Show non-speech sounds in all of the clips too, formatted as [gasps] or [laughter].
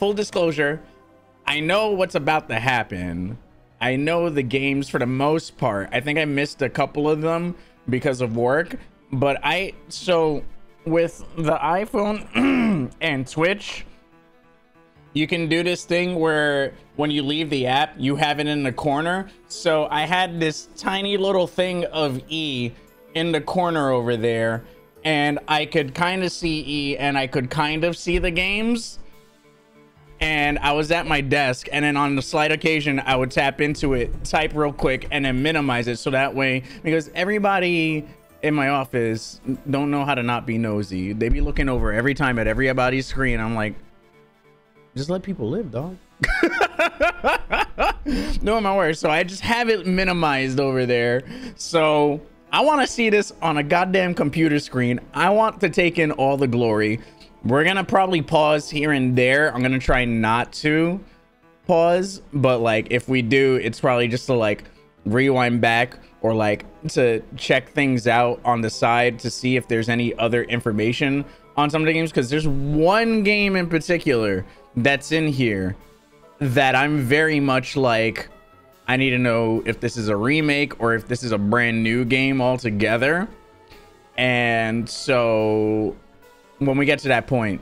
full disclosure, I know what's about to happen. I know the games for the most part. I think I missed a couple of them because of work, but I so with the iPhone [clears throat] and Twitch, you can do this thing where when you leave the app, you have it in the corner. So I had this tiny little thing of E in the corner over there, and I could kind of see E and I could kind of see the games. And I was at my desk, and then on the slight occasion, I would tap into it, type real quick, and then minimize it so that way, because everybody in my office don't know how to not be nosy. They be looking over every time at everybody's screen. I'm like, just let people live, dog. [laughs] no, my word. So I just have it minimized over there. So I want to see this on a goddamn computer screen. I want to take in all the glory. We're to probably pause here and there. I'm to try not to pause. But like, if we do, it's probably just to like rewind back or like to check things out on the side to see if there's any other information on some of the games. Because there's one game in particular that's in here that I'm very much like I need to know if this is a remake or if this is a brand new game altogether. And so when we get to that point,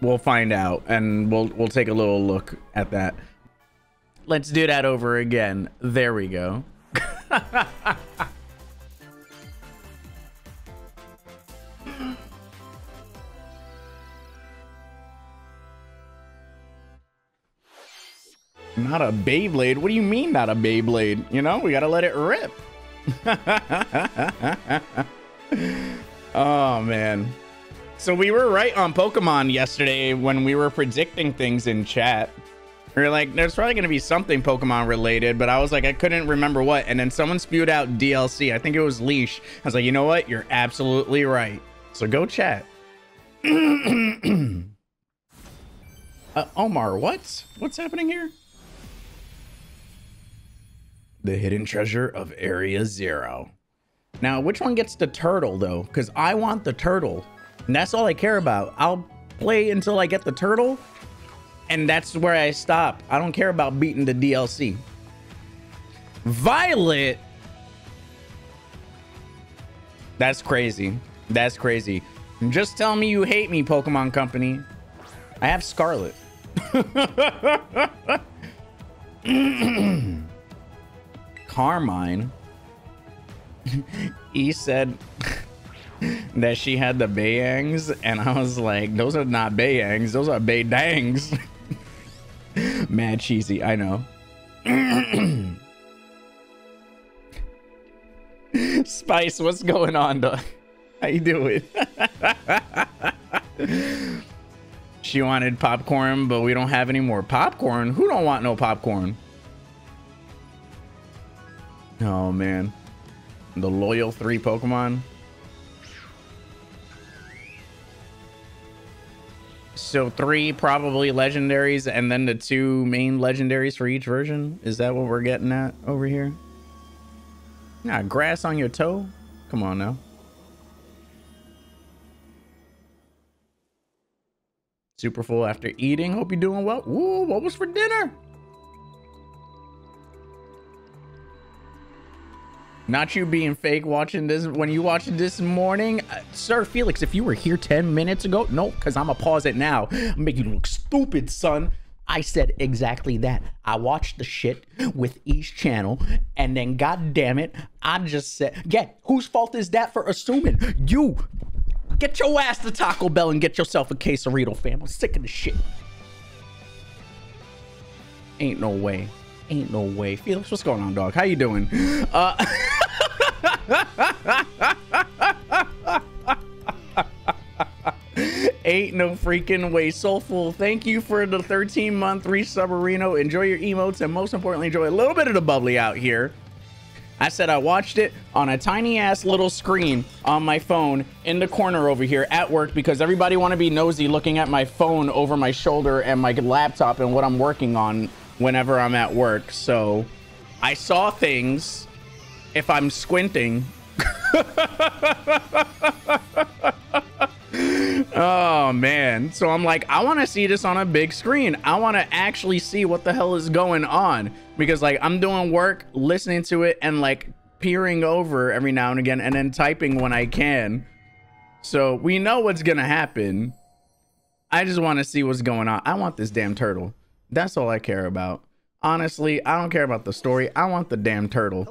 we'll find out and we'll we'll take a little look at that. Let's do that over again. There we go. [laughs] Not a Beyblade? What do you mean not a Beyblade? You know, we gotta let it rip. [laughs] oh, man. So we were right on Pokemon yesterday when we were predicting things in chat. We were like, there's probably gonna be something Pokemon related, but I was like, I couldn't remember what. And then someone spewed out DLC. I think it was Leash. I was like, you know what? You're absolutely right. So go chat. [clears throat] uh, Omar, what? What's happening here? the hidden treasure of Area Zero. Now, which one gets the turtle though? Because I want the turtle. And that's all I care about. I'll play until I get the turtle. And that's where I stop. I don't care about beating the DLC. Violet. That's crazy. That's crazy. Just tell me you hate me, Pokemon Company. I have Scarlet. [laughs] Carmine, [laughs] he said [laughs] that she had the bayangs, and I was like, those are not bayangs, those are baydangs. [laughs] Mad cheesy, I know. [clears throat] Spice, what's going on, dog? How you doing? [laughs] she wanted popcorn, but we don't have any more popcorn. Who don't want no popcorn? Oh man. The loyal three Pokemon. So three probably legendaries and then the two main legendaries for each version. Is that what we're getting at over here? Nah, grass on your toe? Come on now. Super full after eating. Hope you're doing well. Ooh, what was for dinner? Not you being fake watching this when you watching this morning. Uh, Sir Felix, if you were here 10 minutes ago, no, because I'm going to pause it now. I'm make you look stupid, son. I said exactly that. I watched the shit with each channel, and then god damn it, I just said, yeah, whose fault is that for assuming? You get your ass to Taco Bell and get yourself a quesarito, fam. I'm sick of the shit. Ain't no way. Ain't no way. Felix, what's going on, dog? How you doing? Uh [laughs] Ain't no freaking way. Soulful, thank you for the 13 month resubmarino. Enjoy your emotes and most importantly, enjoy a little bit of the bubbly out here. I said I watched it on a tiny ass little screen on my phone in the corner over here at work because everybody want to be nosy looking at my phone over my shoulder and my laptop and what I'm working on whenever I'm at work. So I saw things if I'm squinting. [laughs] oh man. So I'm like, I want to see this on a big screen. I want to actually see what the hell is going on because like I'm doing work, listening to it and like peering over every now and again and then typing when I can. So we know what's going to happen. I just want to see what's going on. I want this damn turtle. That's all I care about. Honestly, I don't care about the story. I want the damn turtle.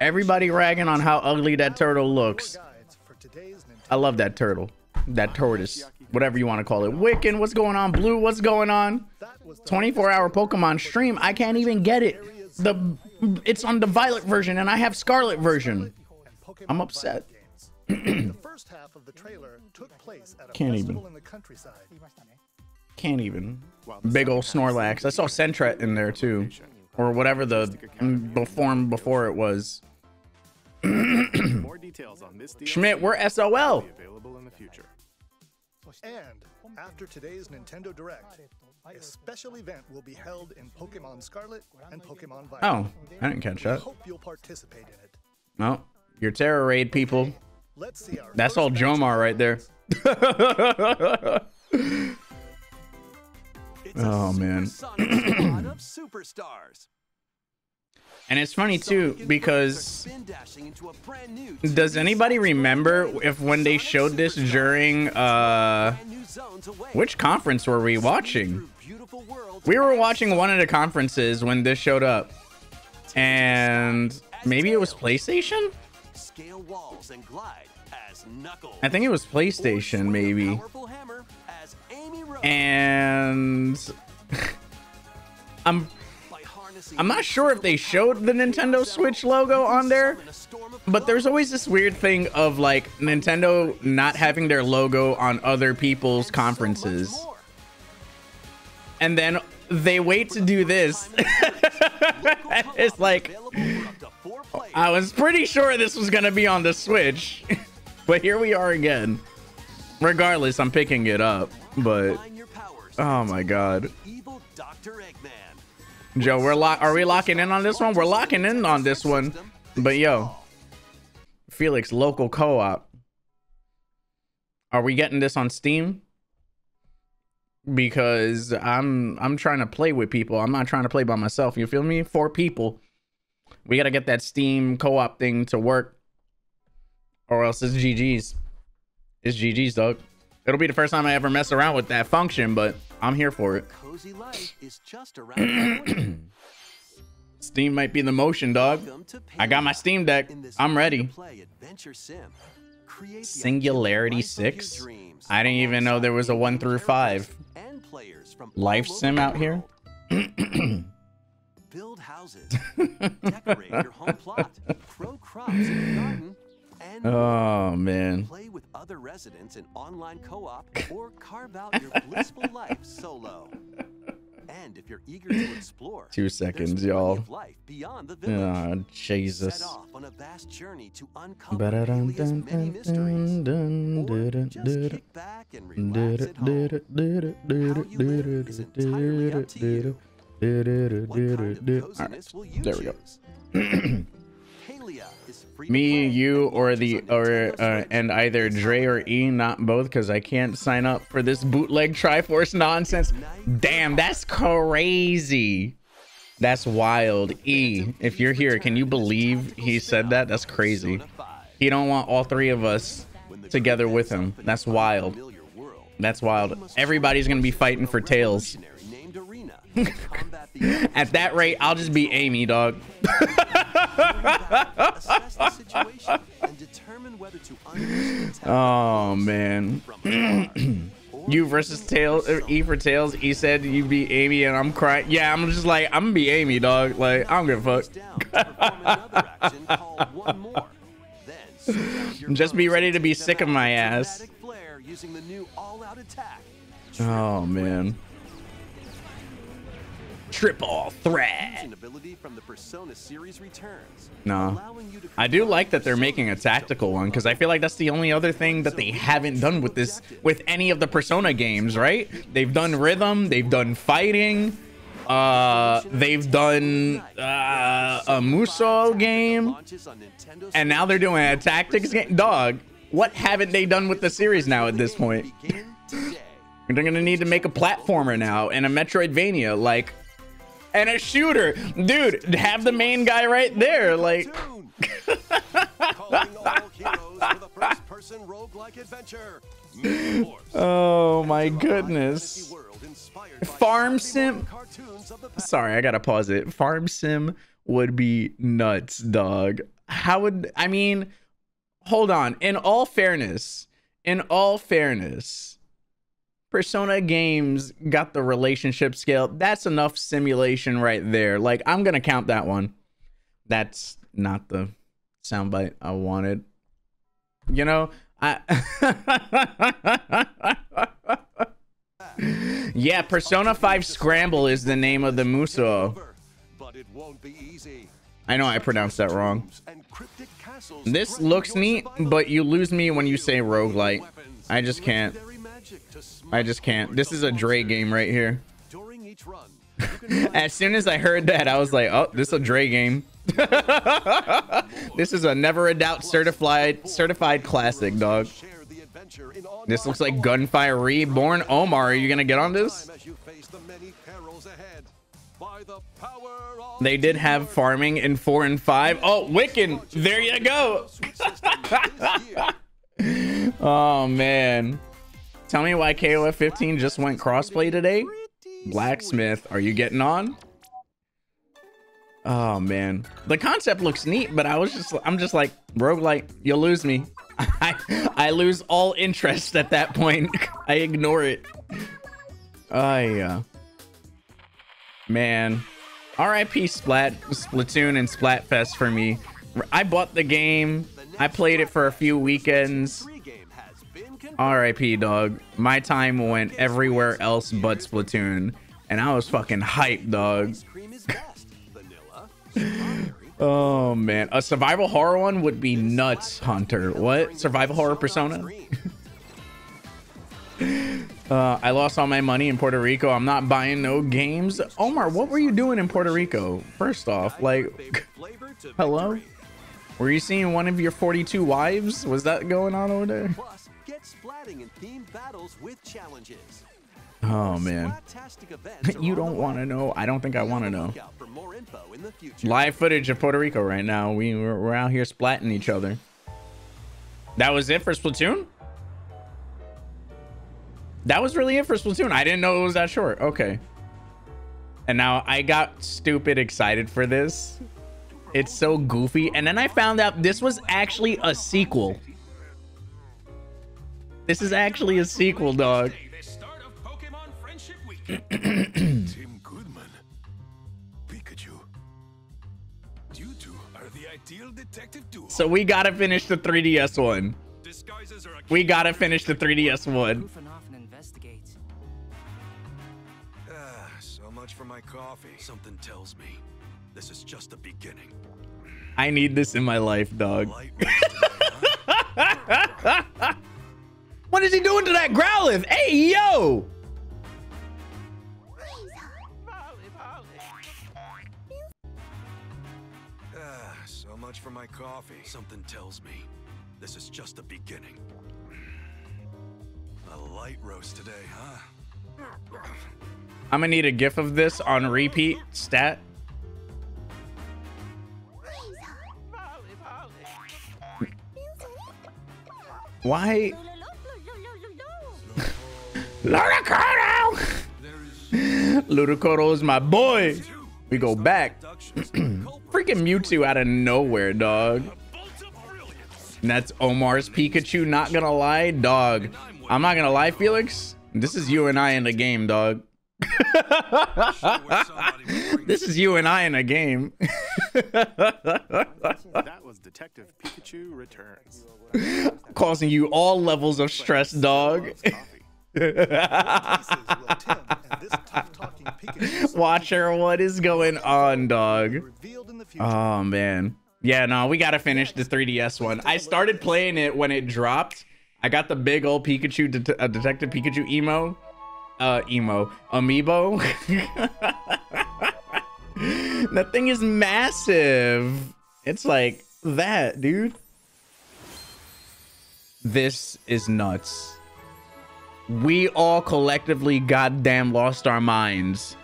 Everybody ragging on how ugly that turtle looks. Guides for today's I love that turtle. That ah, tortoise. Whatever you want to call it. Wiccan, what's going on? Blue, what's going on? That was the 24 hour Pokemon stream. I can't even get it. The it's on the Violet version and I have Scarlet version. I'm upset. games. [clears throat] the first half of the trailer took place at a Can't even. In the countryside. Can't even. Big old Snorlax. I saw Sentret in there too. Or whatever the form before it was. More details on this Schmidt, we're SOL. be available in the future. And after today's Nintendo Direct, a special event will be held in Pokemon Scarlet and Pokemon Violet. Oh, I didn't catch that. Hope you'll participate in it. No. Your Tera Raid people. Let's see our That's all Jomar right there. [laughs] [laughs] It's Oh, a [clears throat] man. of superstars. And it's funny too Sonic and Fox are because spin dashing into a brand new does anybody remember if when they showed this during uh Brand new zones away. which conference were we watching? Through beautiful worlds We were watching one of the conferences when this showed up. And maybe it was PlayStation? Scale walls and glide as Knuckles. I think it was PlayStation maybe. And [laughs] I'm I'm not sure if they showed the Nintendo Switch logo on there, but there's always this weird thing of like Nintendo not having their logo on other people's conferences. And then they wait to do this. [laughs] it's like to. I was pretty sure this was gonna be on the Switch, [laughs] but here we are again. Regardless, I'm picking it up. But oh my god. Joe, we're lock. Are we locking in on this one? We're locking in on this one. But yo, Felix, local co-op. Are we getting this on Steam? Because I'm I'm trying to play with people. I'm not trying to play by myself. You feel me? Four people. We gotta get that Steam co-op thing to work, or else it's GG's. It's GG's, dog. It'll be the first time I ever mess around with that function, but I'm here for it. Cozy life is just around the. [clears throat] Steam might be the motion, dog. I got my Steam Deck. I'm ready. free-to-play adventure sim, create the Singularity ideal life of your 6? I didn't even know there was a 1 through 5. and players from Life sim out here? Build houses, [laughs] decorate your home plot, grow crops in your garden, and Oh man. play with other residents in online co-op or carve out your blissful life solo. And if you're eager to explore, Two seconds, y'all. life beyond the village. Oh, Set Jesus. off on a vast journey to uncover Ba-da-dun, Alia's dun, many mysteries. Or just kick back and relax at home. How you live is entirely up to you. What kind of coziness will you there we go. choose? [clears throat] Palia is free to Me, you, or the or uh, and either Dre or. E, not both, because I can't sign up for this bootleg Triforce nonsense. Damn, that's crazy. That's wild. E, if you're here, can you believe he said that? That's crazy. Persona 5. He don't want all three of us together with him. That's wild. That's wild. Everybody's gonna be fighting for tails. revolutionary named Erina [laughs] to combat the At that rate, I'll just be Amy, dog. Assess the situation and determine whether to unleash the Oh man. from afar, or You versus Tails, uh, E for Tails. E said you be Amy, and I'm crying. Yeah, I'm just like I'm gonna be Amy, dog. Like I don't give a fuck. down to perform another action called One More. Then suit out your Just be ready to be sick of my ass. dramatic flair using the new all-out attack. Oh man. Triple threat. From the Persona series returns. No. allowing you to I do like that they're making a tactical one because I feel like that's the only other thing that they haven't done with this with any of the Persona games, right? They've done rhythm, they've done fighting, uh, they've done uh, a Musou game, launches on Nintendo and now they're doing a tactics game. Dog, what haven't they done with the series now at this point? They're gonna need to make a platformer now and a Metroidvania, like, and a shooter. Dude, have the main guy right there. Like, [laughs] oh my goodness. Farm sim-. Sorry, I gotta pause it. Farm Sim would be nuts, dog. How would I mean? Hold on. In all fairness, in all fairness, Persona games got the relationship scale. That's enough simulation right there. Like I'm gonna count that one. That's not the soundbite I wanted. You know, I. [laughs] yeah, Persona 5 Scramble is the name of the Musou. But it won't be easy. I know I pronounced that wrong. And cryptic castles This looks neat, but you lose me when you say roguelite. I just can't. To I just can't. This is a Dre game right here. During each run, [laughs] you can find As soon as I heard that, I was like, oh, this is a Dre game. [laughs] this is a never a doubt certified certified classic, dog. share the adventure in This looks like Gunfire Reborn. Omar, are you gonna get on this? time as you face the many perils ahead. By the power of They did have farming in four and five. Oh, Wiccan, there you go. [laughs] Oh man. Tell me why KOF 15 just went crossplay today? Blacksmith, are you getting on? Oh man. The concept looks neat, but I was just I'm just like, roguelite, you'll lose me. [laughs] I I lose all interest at that point. [laughs] I ignore it. I uh man. RIP Splat Splatoon and Splatfest for me. I bought the game. I played it for a few weekends. RIP dog. My time went everywhere else but Splatoon. And I was fucking hyped, dog. Ice cream is best. Vanilla, strawberry, [laughs] Oh man. A survival horror one would be nuts, Hunter. What? Survival horror persona? [laughs] Uh, I lost all my money in Puerto Rico. I'm not buying no games. Omar, what were you doing in Puerto Rico? First off, like, Favorite [laughs] flavor to hello? Were you seeing one of your 42 wives? Was that going on over there? Splatting in themed battles with challenges. Oh man. Splattastic events are [laughs] You don't want to know. I don't think I want to know. For more info in the future. live footage of Puerto Rico right now. We we're, we're out here splatting each other. That was it for Splatoon. That was really it for Splatoon. I didn't know it was that short. Okay. And now I got stupid excited for this. It's so goofy. And then I found out this was actually a sequel. This is actually a sequel, dog. The start of Pokemon Friendship Week. Tim Goodman. Pikachu. You two are the ideal detective duo. So we gotta finish the 3DS one. Disguises are a We gotta finish the 3DS one. Goof off and investigate. Ah, so much for my coffee. Something tells me this is just the beginning. I need this in my life, dog. [laughs] What is he doing to that Growlithe? Hey, yo! Ah, so much for my coffee. Something tells me this is just the beginning. A light roast today, huh? I'm gonna need a gif of this on repeat stat. Why? Ludicolo! Ludicolo is my boy. We go back. [clears throat] Freaking Mewtwo out of nowhere, dog. And that's Omar's Pikachu. Not gonna lie, dog. I'm not gonna lie, Felix. This is you and I in the game, dog. [laughs] this is you and I in a game. That was Detective Pikachu Returns. Causing you all levels of stress, dog. [laughs] Loves coffee. Pieces will Tim and this tough-talking Pikachu Watcher, what is going on, dog? revealed in the future. Oh man. Yeah, no, we gotta finish the 3DS one. I started playing it when it dropped. I got the big old Pikachu, det- uh, Detective Pikachu emo, uh, emo amiibo. [laughs] that thing is massive. It's like that, dude. This is nuts. We all collectively goddamn lost our minds.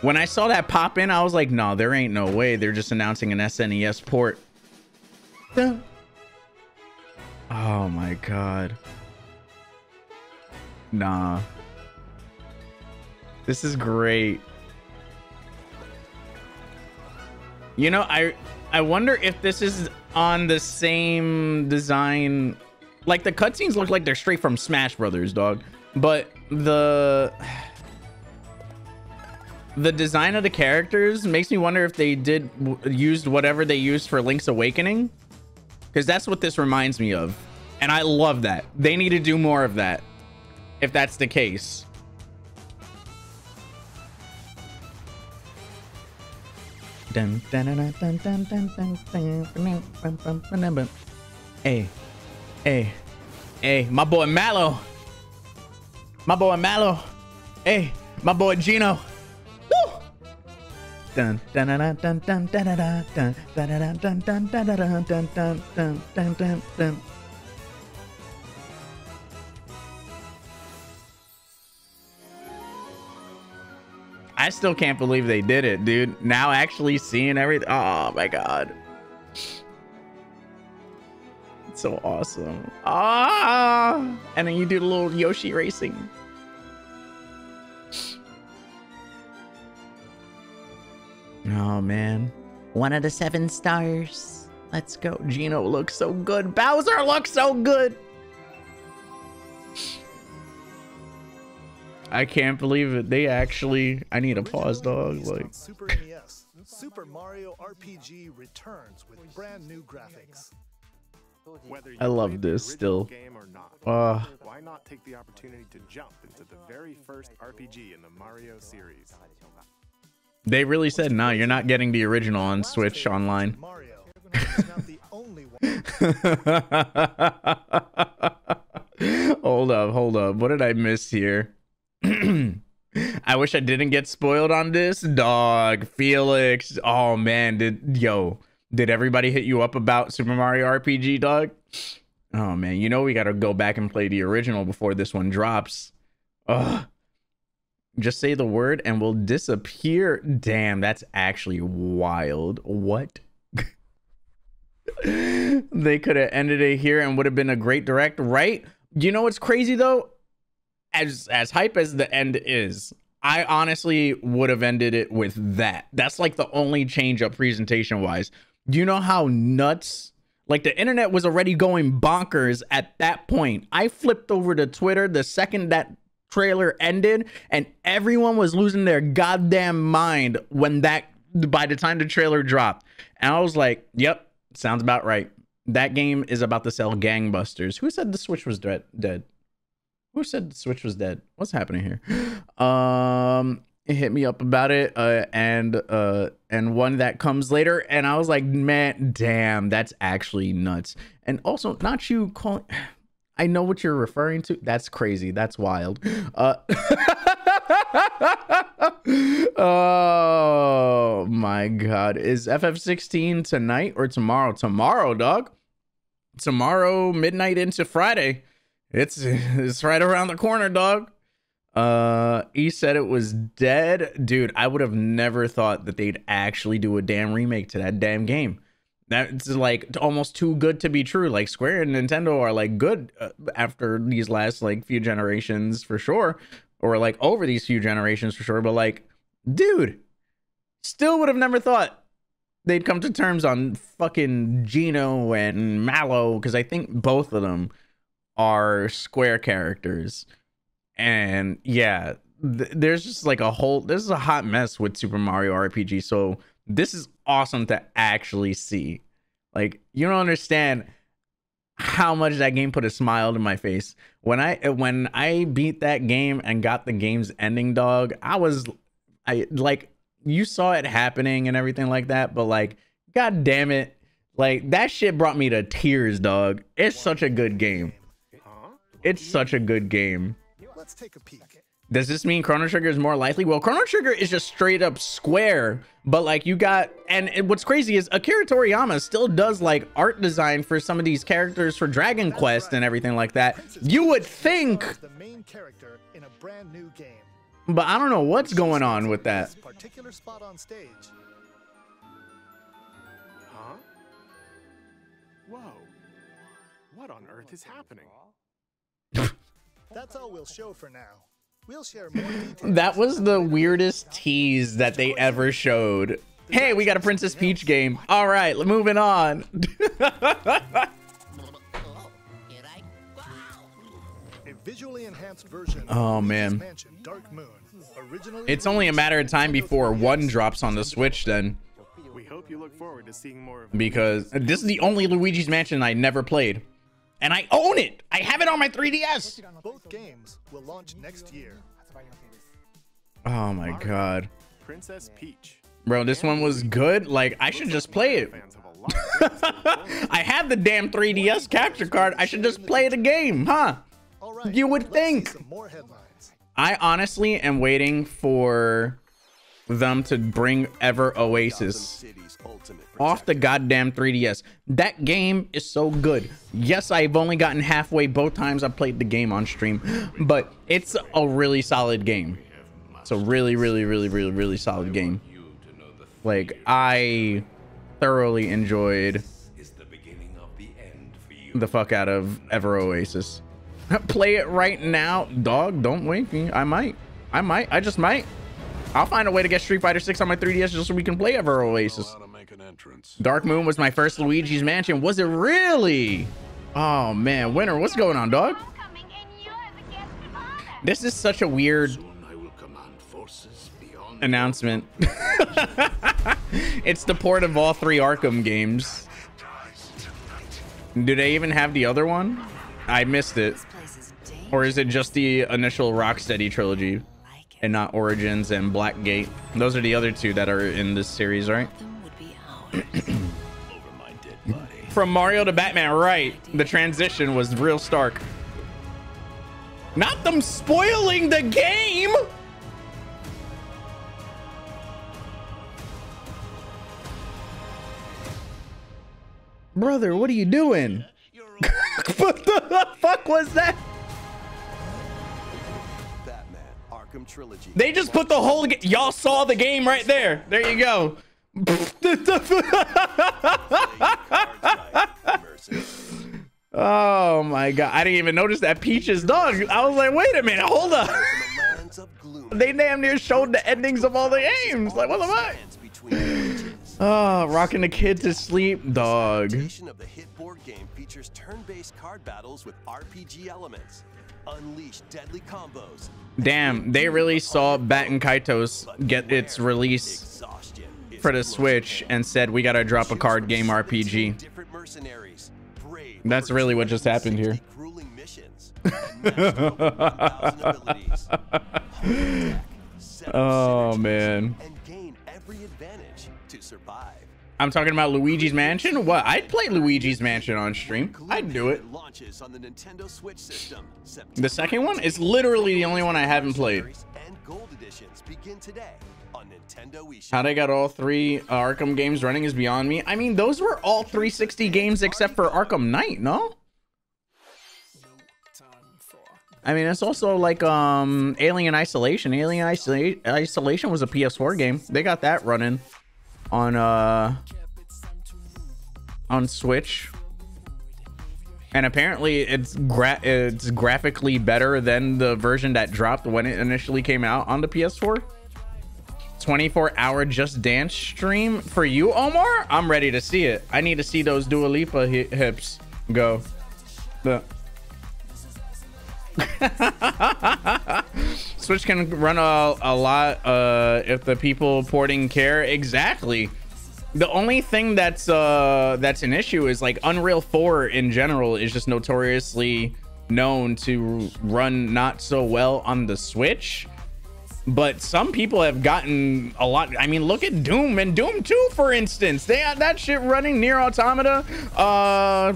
When I saw that pop in, I was like, no, there ain't no way. They're just announcing an SNES port. Oh my god. Nah. This is great. You know, I I wonder if this is on the same design. Like the cutscenes look like they're straight from Smash Brothers, dog. But the the design of the characters makes me wonder if they did used whatever they used for Link's Awakening, because that's what this reminds me of, and I love that. They need to do more of that, if that's the case. Hey hey, hey, my boy Mallow. My boy Mallow. Hey, my boy Gino. Woo! Dun dun dun dun dun dun dun dun dun dun dun dun dun dun dun dun dun dun dun. I still can't believe they did it, dude. Now actually seeing everything. Oh my god. It's so awesome. Ah! And then you do a little Yoshi racing. Oh man. One of the seven stars. Let's go. Gino looks so good. Bowser looks so good. I can't believe it. They actually I need a pause, dog. Like Super NES, Super Mario RPG returns with brand new graphics. I love this still. Game or not, uh why not take the opportunity to jump into the very first RPG in the Mario series? they really said no, you're not getting the original on Switch online. Mario is not the only one. hold up, hold up. What did I miss here? [clears throat] I wish I didn't get spoiled on this. Dog, Felix. Oh man, did yo, did everybody hit you up about Super Mario RPG, dog? Oh man, you know we gotta go back and play the original before this one drops. Ugh. Just say the word and we'll disappear. Damn, that's actually wild. What? [laughs] they could have ended it here and would have been a great direct, right? You know what's crazy though? As as hype as the end is, I honestly would have ended it with that. That's like the only change up presentation wise. Do you know how nuts? Like the internet was already going bonkers at that point. I flipped over to Twitter the second that trailer ended, and everyone was losing their goddamn mind when that by the time the trailer dropped. And I was like, yep, sounds about right. That game is about to sell gangbusters. Who said the Switch was dead? Who said the Switch was dead? What's happening here? [gasps] Um, hit me up about it, uh, and uh, and one that comes later, and I was like, man, damn, that's actually nuts. And also, not you calling. [sighs] I know what you're referring to. That's crazy. That's wild. Uh, [laughs] oh my god. Is FF16 tonight or tomorrow? Tomorrow, dog. Tomorrow, midnight into Friday. It's [laughs] it's right around the corner, dog. Uh, he said it was dead. Dude, I would have never thought that they'd actually do a damn remake to that damn game. That's like almost too good to be true. Like Square and Nintendo are like good uh, after these last like few generations for sure, or like over these few generations for sure. But like, dude, still would have never thought they'd come to terms on fucking Gino and Mallow because I think both of them are Square characters. And yeah, th- there's just like a whole this is a hot mess with Super Mario RPG. So this is awesome to actually see. Like you don't understand how much that game put a smile to my face when I when I beat that game and got the game's ending dog. I was I like you saw it happening and everything like that, but like god damn it. Like that shit brought me to tears, dog. It's such a good game. It's such a good game. Let's take a peek. Does this mean Chrono Trigger is more likely? Well, Chrono Trigger is just straight up square, but like you got, and it- what's crazy is Akira Toriyama still does like art design for some of these characters for Dragon Quest and everything like that. You would think, the main character in a brand new game. but I don't know what's going on with that. Particular spot on stage. Huh? Whoa. What on earth is happening? That's all we'll show for now. We'll share more. [laughs] That was the weirdest tease that they ever showed. Hey, we got a Princess Peach game. All right, moving on. [laughs] A visually enhanced version Oh, man. Mansion Dark Moon. Originally It's only a matter of time before one drops on the Switch then. We hope you look forward to seeing more of because this is the only Luigi's Mansion I never played. And I own it. I have it on my 3DS. Both games will launch next year. Oh my god. Princess Peach. Bro, this one was good. Like I should just play it. Fans have a lot of games to look forward to. I have the damn 3DS capture card. I should just play the game, huh? You would think. Some more headlines. I honestly am waiting for them to bring Ever Oasis off the goddamn 3DS. That game is so good. Yes, I've only gotten halfway both times I played the game on stream, but it's a really solid game. It's a really, really, really, really, really solid game. Like I thoroughly enjoyed the fuck out of Ever Oasis. [laughs] Play it right now, dog. Don't wake me. I might. I might. I just might. I'll find a way to get Street Fighter 6 on my 3DS just so we can play Ever Oasis. Dark Moon was my first Luigi's Mansion. Was it really? Oh man, Winter, what's going on, dog? Homecoming, and you're the guest of honor. This is such a weird announcement. [laughs] it's the port of all three Arkham games. Do they even have the other one? I missed it. Or is it just the initial Rocksteady trilogy and not Origins and Blackgate? Those are the other two that are in this series, right? [clears throat] From Mario to Batman, right. The transition was real stark. Not them spoiling the game! Brother, what are you doing? [laughs] what the fuck was that? Arkham Trilogy. They just put the whole y'all saw the game right there. There you go. [laughs] oh my god. I didn't even notice that Peach's dog. I was like, wait a minute, hold up. Lands [laughs] of gloom. They damn near showed the endings of all the games. Like, what the fuck? Stands between regions. Oh, rocking the kid to sleep, dog. adaptation of the hit board game features turn-based card battles with RPG elements. Unleash deadly combos. Damn, they really saw Baten Kaitos get its release for the Switch and said, we gotta drop a card game RPG. Different mercenaries, brave That's really what just happened here. 260 Grueling [laughs] I'm talking about Luigi's Mansion? What? I'd play Luigi's Mansion on stream. I'd do it. Launches on the Nintendo Switch system. The second one is literally the only one I haven't played. How they got all three Arkham games running is beyond me. I mean, those were all 360 games except for Arkham Knight, no? I mean, it's also like um Alien Isolation. Alien Isola- Isolation was a PS4 game. They got that running on uh on Switch. And apparently it's gra- it's graphically better than the version that dropped when it initially came out on the PS4. 24 hour just dance stream for you, Omar? I'm ready to see it. I need to see those Dua Lipa hi- hips go. The [laughs] Switch can run a, a lot uh, if the people porting care. Exactly. The only thing that's uh, that's an issue is like Unreal 4 in general is just notoriously known to run not so well on the Switch. But some people have gotten a lot. I mean, look at Doom and Doom 2, for instance. They had that shit running NieR Automata. Uh,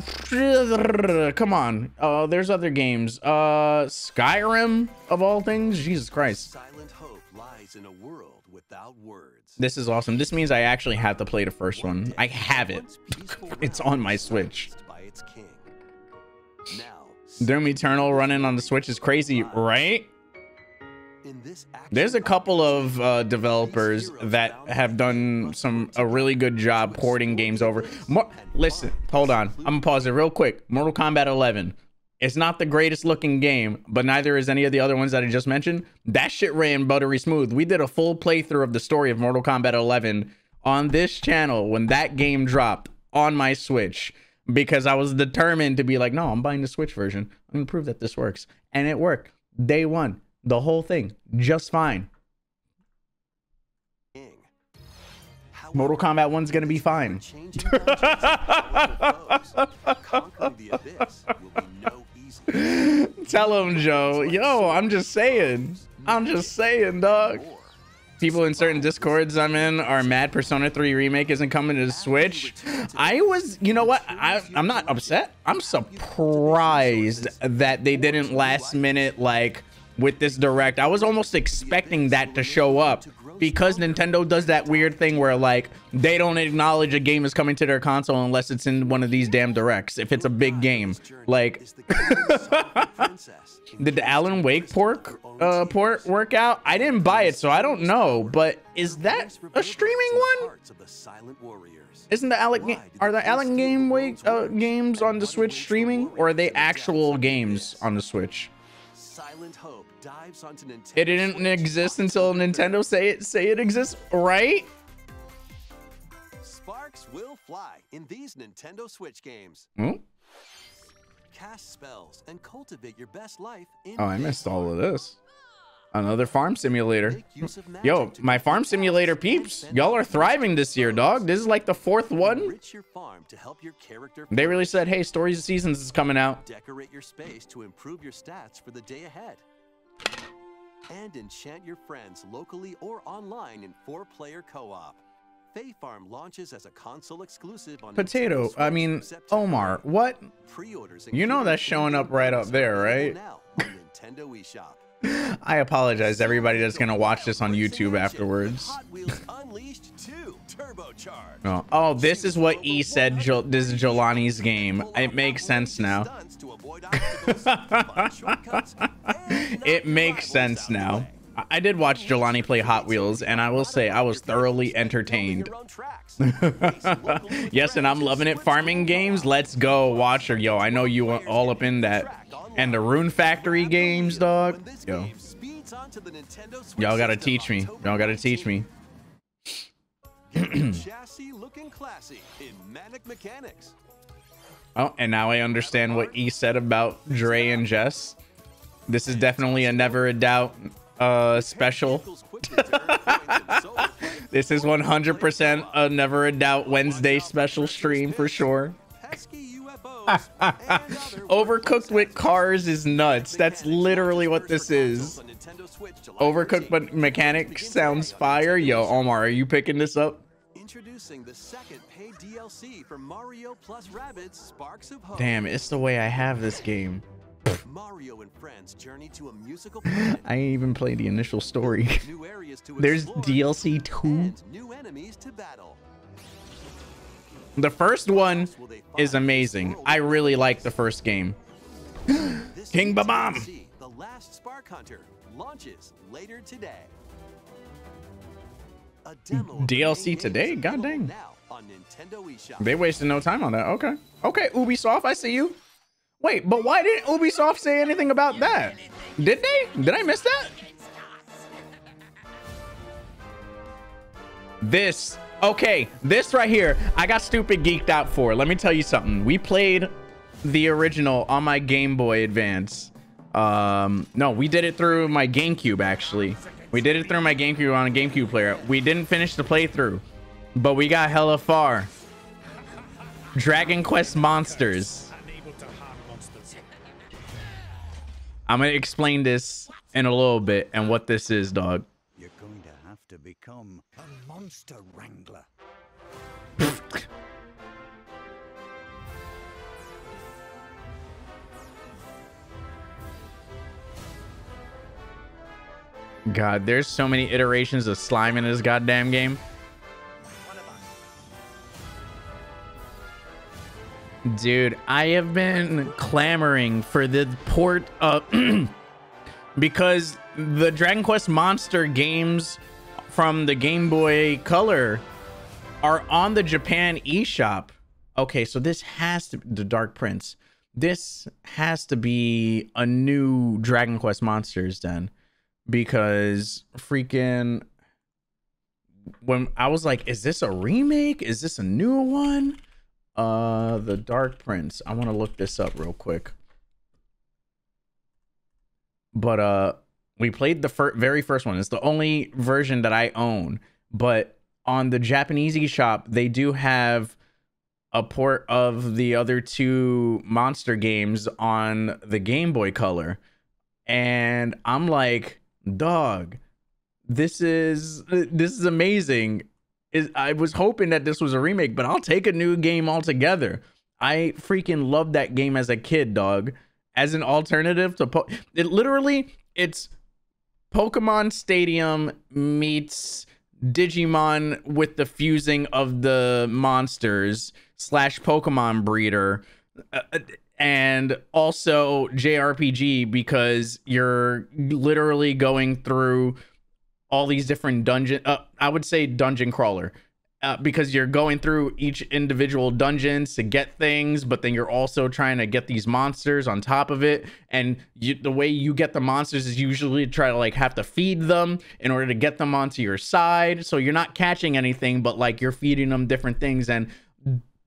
come on. Uh, there's other games. Uh, Skyrim of all things. Jesus Christ. Silent hope lies in a world without words. This is awesome. This means I actually have to play the first one. I have it. [laughs] It's on my Switch. possessed By its king. Now, Doom Eternal running on the Switch is crazy, right? In this action There's a couple of uh, developers that have done some a really good job porting games over. Listen, hold on. I'm gonna pause it real quick. Mortal Kombat 11. It's not the greatest looking game, but neither is any of the other ones that I just mentioned. That shit ran buttery smooth. We did a full playthrough of the story of Mortal Kombat 11 on this channel when that game dropped on my Switch because I was determined to be like, no, I'm buying the Switch version. I'm gonna prove that this works, and it worked. Day one, the whole thing, just fine. Mortal Kombat 1's gonna be fine. [laughs] Tell him, Joe. Yo, I'm just saying. I'm just saying, dog. People in certain discords I'm in are mad Persona 3 remake isn't coming to Switch. I was, you know what? I, I'm not upset. I'm surprised that they didn't last minute like with this direct. I was almost expecting that to show up because Nintendo does that weird thing where like they don't acknowledge a game is coming to their console unless it's in one of these damn directs. If it's a big game, like [laughs] did the Alan Wake port uh port work out? I didn't buy it, so I don't know. But is that a streaming one? Isn't the Alec are the Alec Game Wake uh, games on the Switch streaming, or are they actual games on the Switch? Silent Hope dives onto Nintendo It didn't exist until Nintendo say it say it exists, right? Sparks will fly in these Nintendo Switch games. Hmm? Cast spells and cultivate your best life in Oh, I missed all of this. Another farm simulator. Make use of magic Yo, my farm simulator peeps, y'all are thriving this year, dog. This is like the fourth one. Enrich your farm to help your character They really said, "Hey, Stories of Seasons is coming out." Decorate your space to improve your stats for the day ahead. And enchant your friends locally or online in four-player co-op. Fae Farm launches as a console exclusive on Potato. I mean. Omar, what? You know that's showing up right up there, right? Now on Nintendo eShop. [laughs] I apologize, to everybody that's gonna watch this on YouTube afterwards. with Hot Wheels Unleashed 2 Turbocharged. Oh, oh this is what E said. Jo- this is Jelani's game. It makes sense now. It makes sense now. I- did watch Jelani play Hot Wheels, and I will say I was thoroughly entertained. [laughs] Yes, and I'm loving it. Farming games, let's go, Watcher. Yo, I know you were all up in that. And the Rune Factory games, dog. Yo, y'all gotta teach me. Y'all gotta teach me. [clears throat] Chassis looking classy in Manic Mechanics. Oh, and now I understand what E said about Dre and Jess. This is definitely a never a doubt uh special. [laughs] This is 100% a never a doubt Wednesday special stream for sure. [laughs] Overcooked with cars is nuts. That's literally what this is. Overcooked but mechanic sounds fire. Yo, Omar, are you picking this up? Introducing the second paid DLC for Mario plus Rabbids Sparks of Hope. Damn, it's the way I have this game. Mario and friends journey to a musical planet. [laughs] I ain't even played the initial story. [laughs] new areas to There's DLC 2. new enemies to battle. The first one is amazing. I really like the first game. [gasps] King Babam. The Last Spark Hunter launches later today. DLC today? God dang. On Nintendo eShop. They wasted no time on that. Okay. Okay, Ubisoft, I see you. Wait, but why didn't Ubisoft say anything about that? Did they? Did I miss that? This. Okay, this right here, I got stupid geeked out for. Let me tell you something. We played the original on my Game Boy Advance. Um, no, we did it through my GameCube actually. We did it through my GameCube on a GameCube player. We didn't finish the playthrough, but we got hella far. Dragon Quest Monsters. I'm gonna explain this in a little bit and what this is, dog. You're going to have to become a monster wrangler. [laughs] God, there's so many iterations of slime in this goddamn game. Dude, I have been clamoring for the port of [clears throat] because the Dragon Quest Monster games from the Game Boy Color are on the Japan eShop. Okay, so this has to the Dark Prince. This has to be a new Dragon Quest Monsters then because freaking when I was like, is this a remake? Is this a new one? Uh, the Dark Prince. I want to look this up real quick. But uh, we played the fir- very first one. It's the only version that I own. But on the Japanese eShop, they do have a port of the other two monster games on the Game Boy Color. And I'm like, dog, this is this is amazing. Is I was hoping that this was a remake, but I'll take a new game altogether. I freaking loved that game as a kid, dog. As an alternative to po- it literally it's Pokemon Stadium meets Digimon with the fusing of the monsters slash Pokemon breeder. Uh, and also JRPG because you're literally going through all these different dungeon uh, I would say dungeon crawler uh, because you're going through each individual dungeons to get things but then you're also trying to get these monsters on top of it. And you, the way you get the monsters is usually try to like have to feed them in order to get them onto your side. So you're not catching anything but like you're feeding them different things. And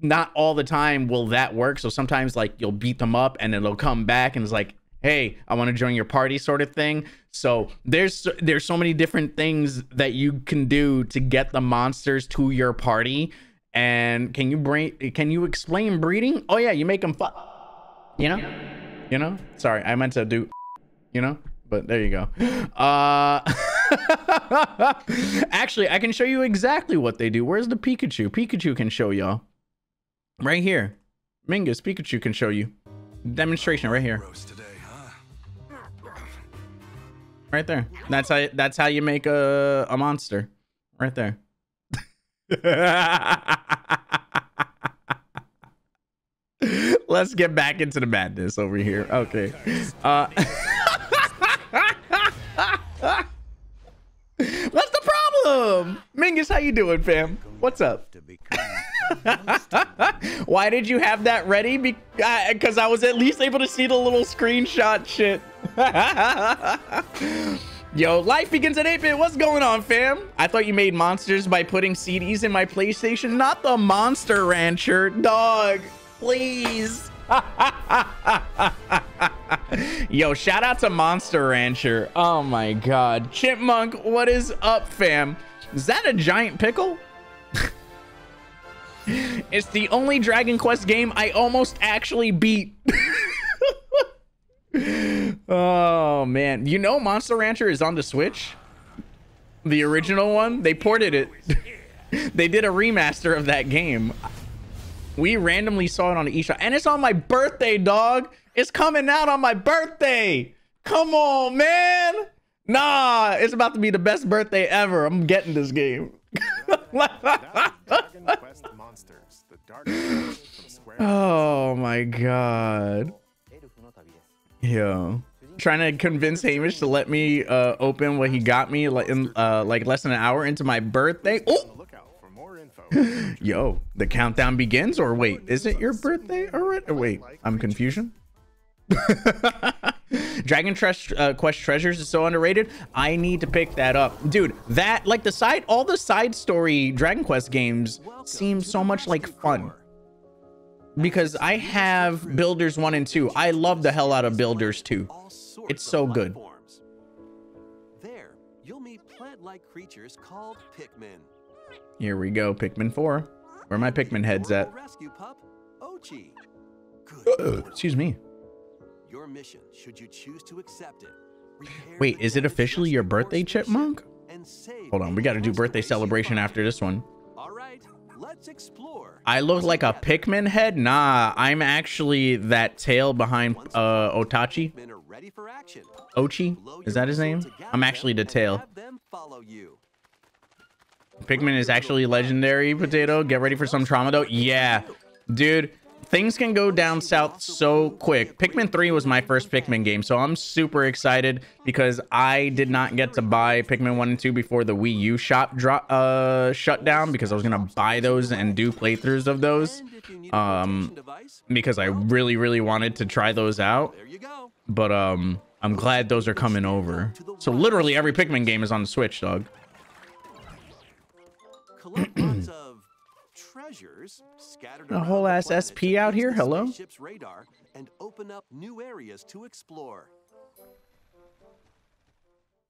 not all the time will that work. So sometimes like you'll beat them up and it'll come back and it's like, hey, I want to join your party sort of thing. So there's there's so many different things that you can do to get the monsters to your party. And can you bring can you explain breeding? Oh yeah, you make them fu- you know? You know? Sorry, I meant to do you know? But there you go. Uh [laughs] Actually, I can show you exactly what they do. Where's the Pikachu? Pikachu can show y'all. Right here. Mingus, Pikachu can show you. Demonstration right here. Right there. That's how that's how you make a a monster. Right there. [laughs] Let's get back into the madness over here. Okay. Uh [laughs] What's the problem? Mingus, how you doing, fam? What's up? [laughs] Why did you have that ready? Because I was at least able to see the little screenshot shit. [laughs] Yo, life begins at 8-bit. What's going on, fam? I thought you made monsters by putting CDs in my PlayStation, not the Monster Rancher. Dog, please. [laughs] Yo, shout out to Monster Rancher. Oh my god. Chipmunk, what is up, fam? Is that a giant pickle? [laughs] it's the only Dragon Quest game I almost actually beat. [laughs] oh man, you know Monster Rancher is on the Switch? The original one? They ported it. [laughs] they did a remaster of that game. We randomly saw it on eShop and it's on my birthday, dog. It's coming out on my birthday. Come on, man. Nah, it's about to be the best birthday ever. I'm getting this game. Oh my god. Yo. Trying to convince Hamish to let me uh, open what he got me like in uh, like less than an hour into my birthday. Oh, [laughs] yo, the countdown begins. Or wait, is it your birthday already? Wait, I'm confusion. [laughs] Dragon Tres- uh, Quest Treasures is so underrated. I need to pick that up, dude. That like the side, all the side story Dragon Quest games seem so much like fun because I have Builders 1 and 2. I love the hell out of Builders 2. It's so good. There, you'll meet plant-like creatures called Pikmin. Here we go, Pikmin 4. Where my Pikmin heads at? Orbital Rescue pup, Oatchi. Good. Uh, excuse me. Your mission, should you choose to accept it. Wait, is it officially your birthday, Chipmunk? And and save. Hold on, we got to do birthday celebration after this one. All right, let's explore. I look like a Pikmin head? Nah, I'm actually that tail behind uh Otachi. Pikmin are ready for action. Oatchi? Is that his name? I'm actually the tail. Pikmin is actually legendary, Potato. Get ready for some trauma though. Yeah, dude. Things can go down south so quick. Pikmin 3 was my first Pikmin game, so I'm super excited because I did not get to buy Pikmin 1 and 2 before the Wii U shop drop uh shut down because I was gonna buy those and do playthroughs of those And if you need a Um, because I really really wanted to try those out. there you go. But um, I'm glad those are coming over. So literally every Pikmin game is on the Switch, dog. Collect lots of treasures A whole ass SP out here? Hello? radar and open up new areas to explore.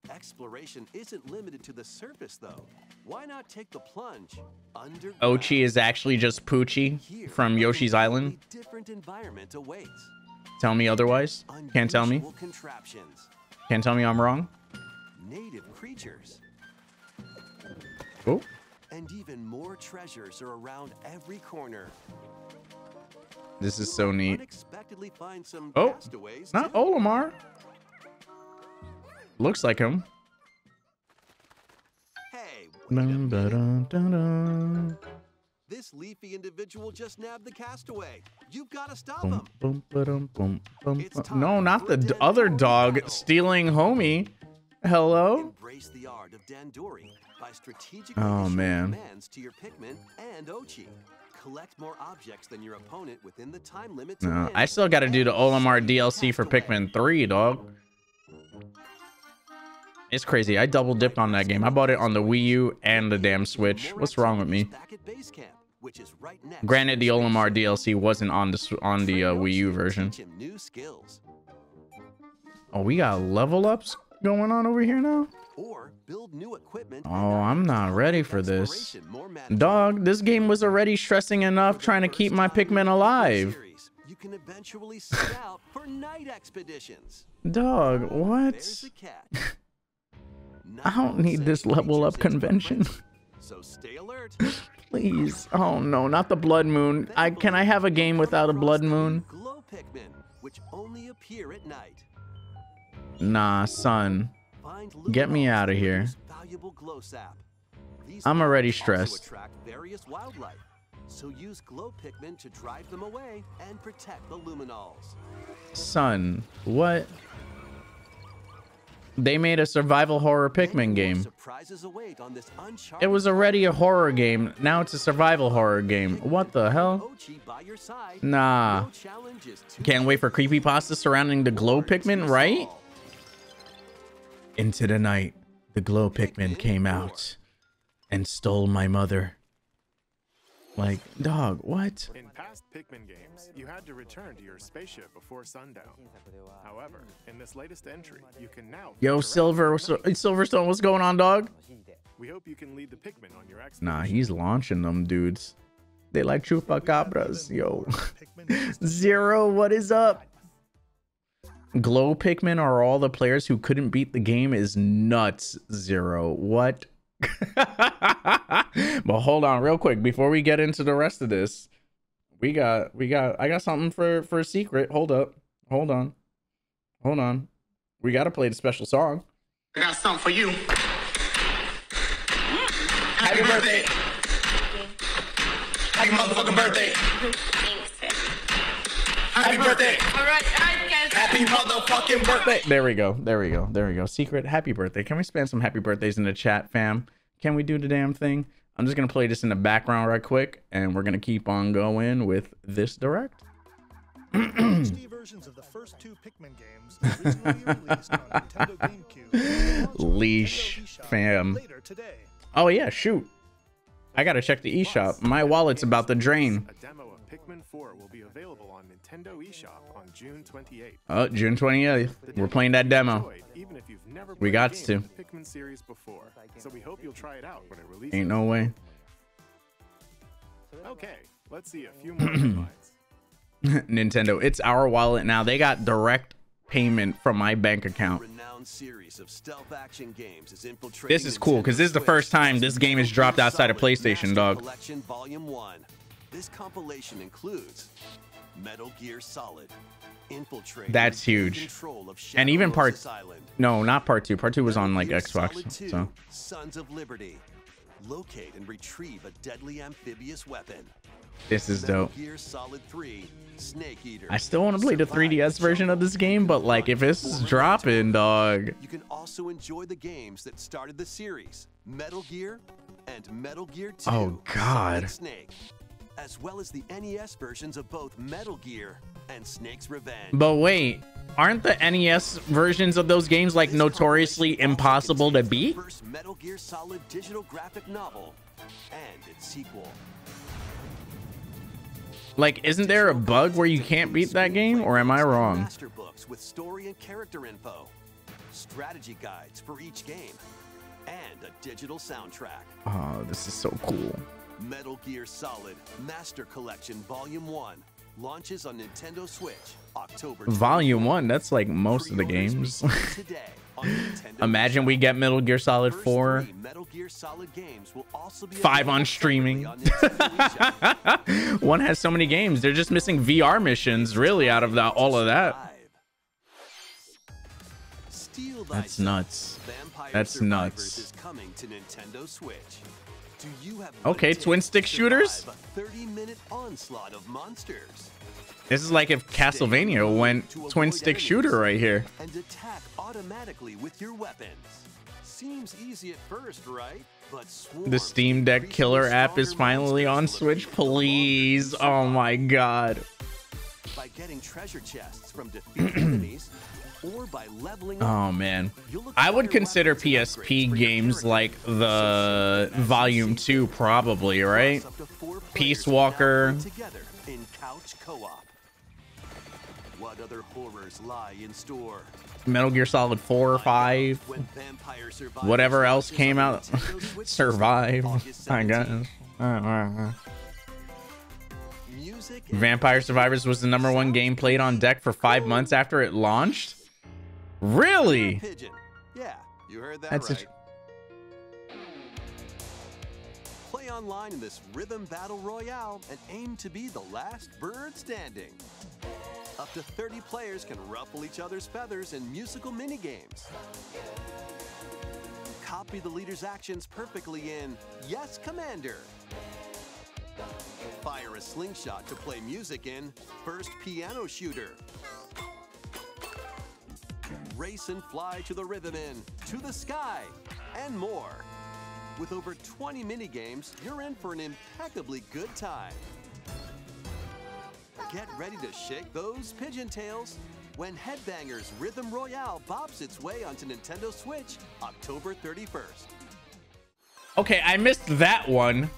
Exploration isn't limited to the surface, though. Why not take the plunge underground? Oatchi is actually just Poochie from Yoshi's Island. Different environment awaits. Tell me otherwise. Can't tell me. Can't tell me I'm wrong. native creatures, Oh, and even more treasures are around every corner. this is so neat. Unexpectedly find some Oh, castaways. Not. Olimar. Looks like him. Hey, Dun, dun, dun. This leafy individual just nabbed the castaway. You've got to stop him. boom, boom, boom, It's boom. time No, not the other dog stealing homie. Hello? Embrace the art of Dandori by strategically Oh, man. commands to your Pikmin and Oatchi. Collect more objects than your opponent within the time limit to No. I still got to do the Olimar DLC for. Pikmin 3, dog. It's crazy. I double dipped on that game. I bought it on the Wii U and the damn Switch. What's wrong with me? activities back at base camp, which is right next Granted, the Olimar. DLC wasn't on the on the uh, Wii U version. teach him new skills. Oh, we got level ups going on over here now. Or build new equipment. Oh, I'm not ready for this. exploration more manageable. Dog, this game was already stressing enough trying to keep my Pikmin alive. You can eventually set out for night expeditions. Dog, what? [laughs] I don't need this level up convention. [laughs] So stay alert. [laughs] Please. Oh no, not the Blood Moon. I can I have a game without a Blood Moon? Glow Pikmin, which only appear at night. Nah, son. Get me out of here. produce Valuable glow sap. These I'm already stressed. attract various wildlife. So use glow Pikmin to drive them away and protect the Lumiknolls. Son, what? They made a survival horror Pikmin game. Surprises await on this It was already a horror game. Now it's a survival horror game. What the hell? Oatchi by your side. Nah. No challenge is too Can't wait for creepypasta surrounding the glow Pikmin, right? Solve. Into the night, the glow Pikmin came out and stole my mother. Like, dog, what? In past Pikmin games, you had to return to your spaceship before sundown. However, in this latest entry, you can now. Yo, Silver, at. Silverstone, what's going on, dog? We hope you can lead the Pikmin on your expedition. Nah, he's launching them dudes. They like chupacabras, yo. [laughs] Zero, what is up? Glow Pikmin are all the players who couldn't beat the game is nuts. Zero. What? [laughs] but hold on real quick before we get into the rest of this. We got we got I got something for for a secret. Hold up. Hold on. Hold on. We got to play the special song. I got something for you. Happy birthday. Happy motherfucking birthday. Happy birthday. All right, I guess. Happy motherfucking birthday. There we go. There we go. There we go. Secret happy birthday. Can we spam some happy birthdays in the chat, fam? Can we do the damn thing? I'm just gonna play this in the background right quick, and we're gonna keep on going with this direct. HD versions of the first two Pikmin games originally [laughs] released on Nintendo GameCube. will launch on Leash, fam. Oh yeah, shoot. I gotta check the eShop. My wallet's about to drain. Nintendo eShop on June 28th. Oh, June 28th. We're playing that demo. Even if you've never We got to. Pikmin series before. So we hope you'll try it out when it releases. Ain't no way. Okay, let's see a few more. [clears throat] Nintendo, it's our wallet now. They got direct payment from my bank account. Series of stealth action games is This is cool because this is the first time this game is dropped outside of PlayStation, dog. Collection Volume 1. This compilation includes Metal Gear Solid, Infiltrate. That's huge. And even part Island, no, not part two. Part two was on like Xbox. Solid 2, So Sons of Liberty. Locate and retrieve a deadly amphibious weapon. this is Metal dope. Gear Solid 3, Snake Eater. I still want to play the 3DS version of this game, but like if this is dropping, dog. You can also enjoy the games that started the series, Metal Gear and Metal Gear 2. Oh, God. Snake, as well as the NES versions of both Metal Gear and Snake's Revenge. But wait, aren't the NES versions of those games like notoriously impossible to beat? First Metal Gear Solid digital graphic novel and its sequel. Like, isn't there a bug where you can't beat that game, or am I wrong? Master books with story and character info, strategy guides for each game, and a digital soundtrack. Oh, this is so cool. Metal Gear Solid Master Collection Volume 1 launches on Nintendo Switch October Volume one, that's like most of the games. [laughs] Imagine we get Metal Gear Solid 4, Metal Gear Solid games will also be Five on streaming. on [laughs] one has so many games. They're just missing VR missions, really, out of that, all of that. That's nuts. That's nuts. Is coming to Nintendo Switch. Do you have Okay, twin stick shooters? A 30-minute onslaught of monsters. This is like if Castlevania went twin stick shooter right here. and attack automatically with your weapons. Seems easy at first, right? But The Steam Deck killer app is finally on Switch. Please. Oh my god. By getting treasure chests from defeated enemies, [clears throat] or by leveling Oh man. I would consider weapons and upgrades for PSP games like the Volume 2 probably, right? Up to four players Peace Walker. Together in couch co-op. What other horrors lie in store? Metal Gear Solid 4 or 5. When Vampire Survivors Whatever else came out. [laughs] Survive. I guess. Vampire Survivors was the number one game played on deck for five months after it launched. Really? Pigeon. Yeah, you heard that That's right. Play online in this rhythm battle royale and aim to be the last bird standing. Up to 30 players can ruffle each other's feathers in musical minigames. Copy the leader's actions perfectly in Yes, Commander. Fire a slingshot to play music in First Piano Shooter. Race and fly to the rhythm in To the Sky, and more. With over 20 minigames, you're in for an impeccably good time. Get ready to shake those pigeon tails when Headbangers Rhythm Royale bobs its way onto Nintendo Switch October 31st. Okay, I missed that one.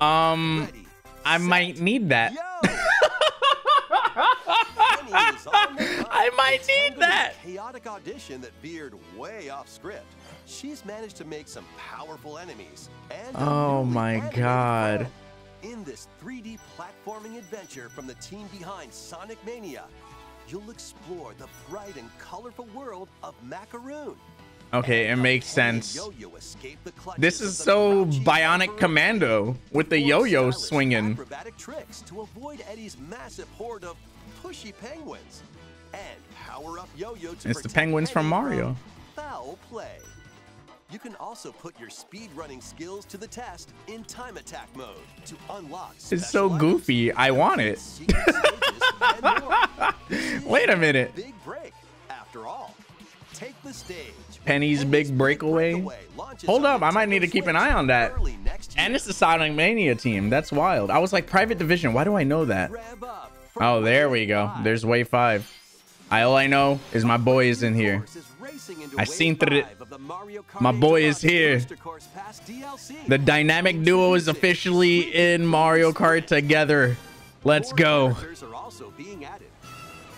Um, Ready, I set, might need that. [laughs] [laughs] Yo! Penny is on the run. I might need Handling a that. Chaotic audition that veered way off script. She's managed to make some powerful enemies. And Oh my God. foe. In this 3D platforming adventure from the team behind Sonic Mania, you'll explore the bright and colorful world of Macaroon. Okay, it makes sense. Yo-Yo escape the This is the so Bionic Commando with the yo-yo swinging. Acrobatic tricks to avoid Eddie's massive horde of pushy penguins. And power up Yo-Yo to It's the penguins from um, Mario. Foul play. You can also put your speed running skills to the test in time attack mode to unlock. It's so goofy. I want it. secret stages, and more. [laughs] This is Wait a minute. Big break, after all. Take the stage. Penny's Big Breakaway? Hold up, I might need to keep an eye on that. And it's the Sonic Mania team. That's wild. I was like, Private Division. Why do I know that? Rev up from Oh, there we go. There's Wave 5. I, all I know is my boy is in here. I seen through it. My boy is here. The dynamic duo is officially in Mario Kart together. Let's go.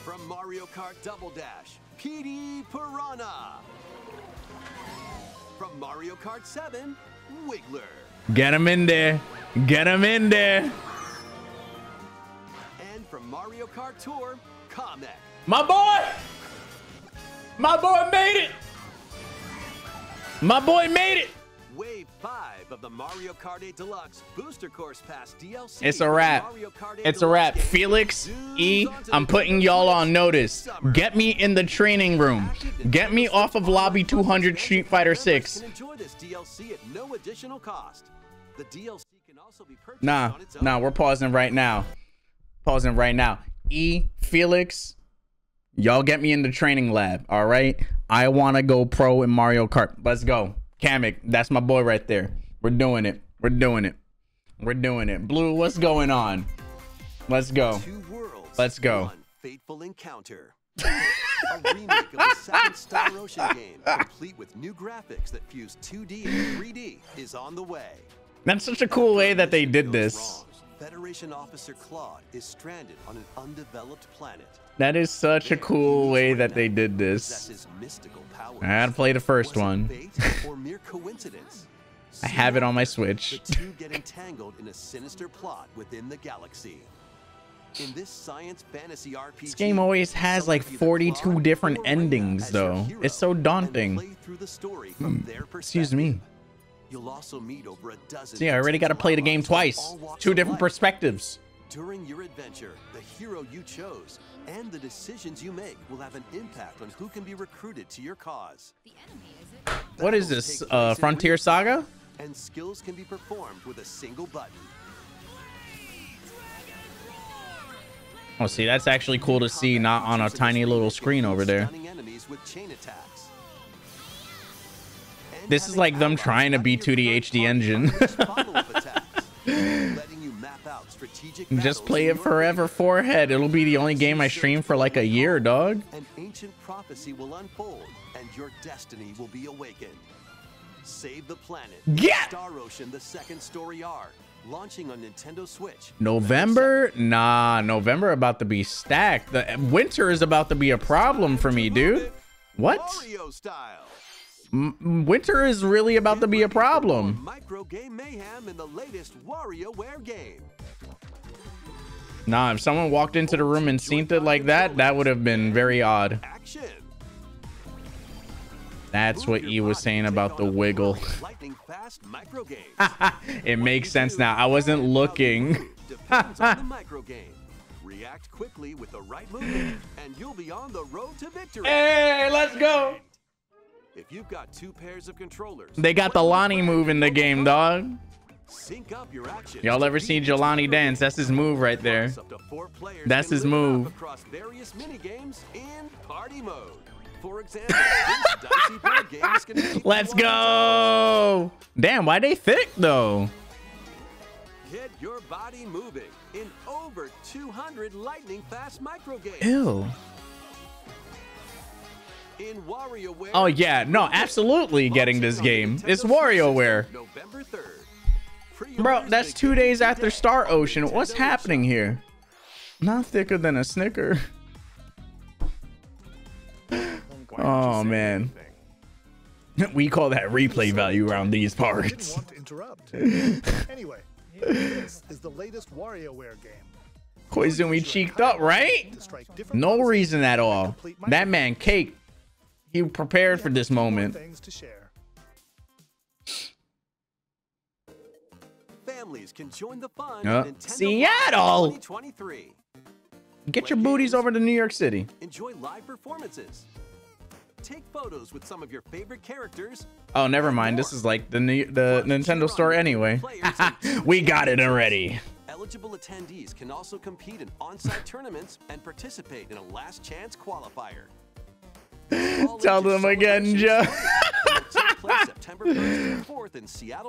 From Mario Kart Double Dash, Petey Piranha. From Mario Kart 7, Wiggler. Get him in there. Get him in there. And from Mario Kart Tour, Kamek. My boy. My boy made it. My boy made it. Wave 5 of the Mario Kart 8 Deluxe Booster Course Pass DLC. It's a wrap. Mario Kart 8 It's a wrap. Felix, E, I'm putting y'all on notice. Get me in the training room. Get me off of lobby 200 Street Fighter 6. Can enjoy this DLC at no additional cost. The DLC can also be purchased Nah, on its own. nah, we're pausing right now. Pausing right now. E, Felix, y'all get me in the training lab, all right? I want to go pro in Mario Kart. Let's go. Kamek, that's my boy right there. We're doing it. We're doing it. We're doing it. Blue, what's going on? Let's go. Worlds. Let's go. Fateful encounter. a remake of the second Star Ocean game, complete with new graphics that fuse 2D and 3D, is on the way. That's such a cool way that they did this. Wrong. Federation Officer Claude is stranded on an undeveloped planet. That is such a cool way that they did this. Possesses mystical powers. I had to play the first one. or mere [laughs] coincidence? I have it on my Switch. The two get entangled in a sinister plot within the galaxy. In this science fantasy RPG, This game always has like someone can either 42 different endings, though. It's so daunting. the story from hmm. their Excuse me. Perspective. You'll also meet over a dozen See, I already got to play the game twice. Two different life. perspectives. During your adventure, the hero you chose and the decisions you make will have an impact on who can be recruited to your cause. What is Battles this? take Uh, place in Frontier Saga? And skills can be performed with a single button. Oh, see, that's actually cool to see, not on a tiny little screen over there. This is like them trying to your 2D HD engine. unleash follow-up attacks, [laughs] letting you map out strategic Just play it forever, forehead. It'll be the only game I stream for like a year, dog. An ancient prophecy will unfold, and your destiny will be awakened. Save the planet. Yeah! Star Ocean: The Second Story R, launching on Nintendo Switch. November? Nah, November about to be stacked. The winter is about to be a problem for me, dude. What? Mario style. M- winter is really about to be a problem. Micro game mayhem in the latest WarioWare game. Nah, if someone walked into the room and seen it like that, that would have been very odd. That's what you E was saying about the wiggle. lightning [laughs] fast micro game. it makes sense now. I wasn't and how you looking. Depends on the micro game. React quickly with the right movement, and you'll be on the road to victory. Hey, let's go. If you've got two pairs of controllers, They got the Lonnie move in the game, dog. sync up your action. Y'all ever seen Jelani dance? That's his move right there. Up to four players That's his live it up move. Across various mini games in party mode. For example, [laughs] dicey board game is gonna keep you Let's go. Damn, why they thick though? Get your body moving in over 200 lightning fast micro games. Ew. In WarioWare. Oh yeah, no, absolutely getting this game. It's WarioWare. November 3rd. Bro, that's two days after Star Ocean. What's happening here? Not thicker than a Snicker. Why don't you Oh man. We call that replay value around these parts. want interrupt. [laughs] anyway, this is the latest WarioWare game. Koizumi cheeked up, right? To strike different No reason at all. That man cake. He prepared for this moment. Things to share. Families can join the fun. Uh, Seattle! Get your booties over to New York City. Enjoy live performances. Take photos with some of your favorite characters. Oh, never mind. This is like the new, the Nintendo store anyway. [laughs] we got it already. Eligible attendees can also compete in on-site tournaments and participate in a last chance qualifier. Tell them again, Joe. [laughs]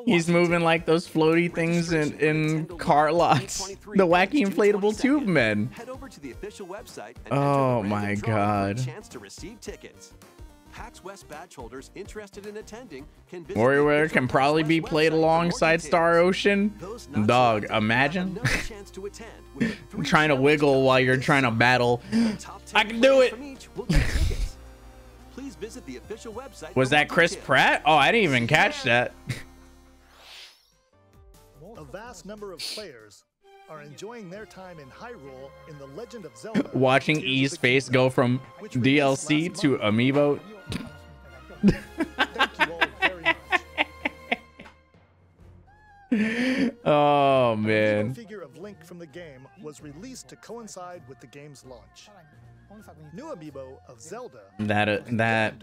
He's moving like those floaty things in, in car lots. The wacky inflatable tube men. Head over to the official website and Oh my God. For a chance to receive tickets. PAX West badge holders interested in attending can visit WarioWare can probably be played alongside Star. Ocean. Dog, selected will have imagine another chance to attend with the [laughs] three trying to wiggle while you're trying to battle. The top 10 I can do it. Please visit the official website Was that Chris details. Pratt? Oh, I didn't even catch that. A vast number of players are enjoying their time in Hyrule in The Legend of Zelda. [laughs] Watching Tears E's face go from DLC to month. amiibo. [laughs] Thank you all very much. [laughs] Oh A man. figure of Link from the game was released to coincide with the game's launch. New amiibo of Zelda That uh, that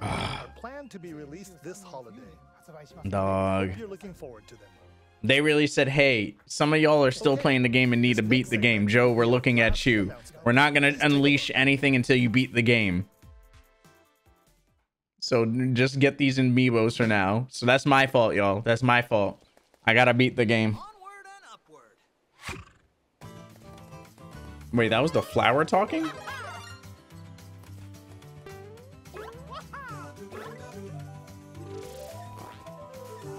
are planned to be released this holiday. dog. You're looking forward to them. They really said, "Hey, some of y'all are still playing the game and need to beat the game. Joe, we're looking at you. We're not gonna unleash anything until you beat the game." So just get these amiibos for now. So that's my fault, y'all. That's my fault. I gotta beat the game. Onward and upward. Wait, that was the flower talking?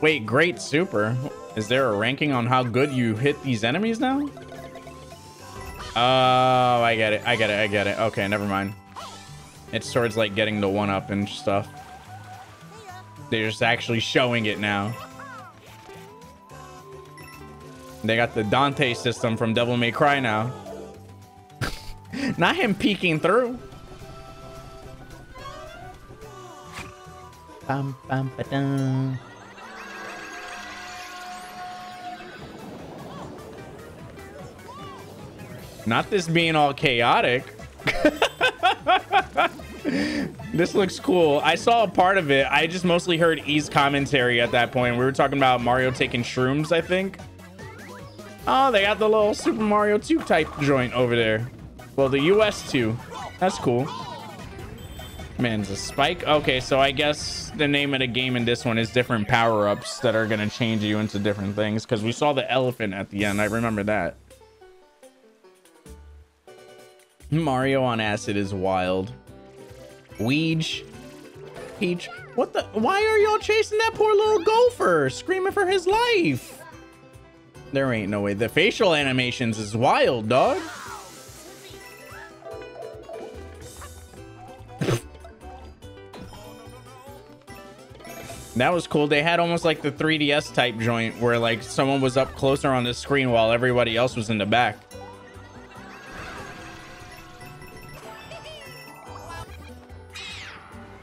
Wait, great super. Is there a ranking on how good you hit these enemies now? Oh, I get it. I get it. I get it. Okay, never mind. It's towards like getting the one up and stuff. They're just actually showing it now. They got the Dante system from Devil May Cry now. [laughs] Not him peeking through. Bum, bum, ba-dum. Not this being all chaotic. this looks cool. I saw a part of it. I just mostly heard E's commentary at that point. We were talking about Mario taking shrooms, I think. Oh, they got the little Super Mario 2 type joint over there. Well, the US 2. That's cool. Man's a spike. Okay, so I guess the name of the game in this one is different power-ups that are going to change you into different things. Because we saw the elephant at the end. I remember that. Mario on acid is wild. Weege. Peach. What the? Why are y'all chasing that poor little gopher? Screaming for his life. There ain't no way. The facial animations is wild, dog. That was cool. They had almost like the 3DS type joint where like someone was up closer on the screen while everybody else was in the back.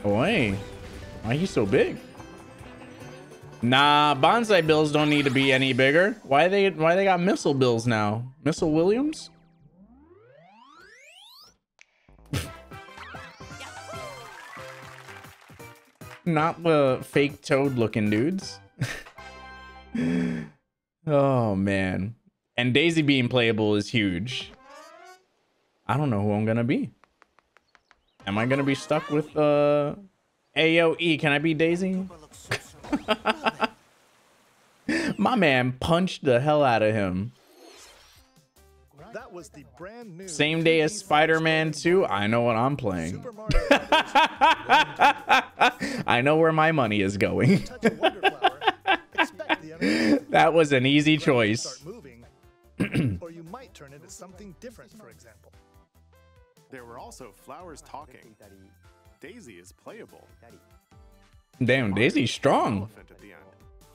Boy, why he so big? Nah, Banzai Bills don't need to be any bigger. Why they why they got missile bills now? Missile Williams? [laughs] Not the fake toad looking dudes. [laughs] oh man. And Daisy being playable is huge. I don't know who I'm gonna be. Am I gonna be stuck with uh AOE? Can I be Daisy? [laughs] My man punched the hell out of him. That was the brand new Same day as Spider-Man 2. I know what I'm playing. Super [laughs] Mario Brothers. I know where my money is going. Touch a Wonder Flower. Expect the enemy [laughs] that was an easy choice. [clears throat] or you might turn into something different. For example, There were also flowers talking. Daisy is playable. Damn, Daisy's strong. Elephant at the end.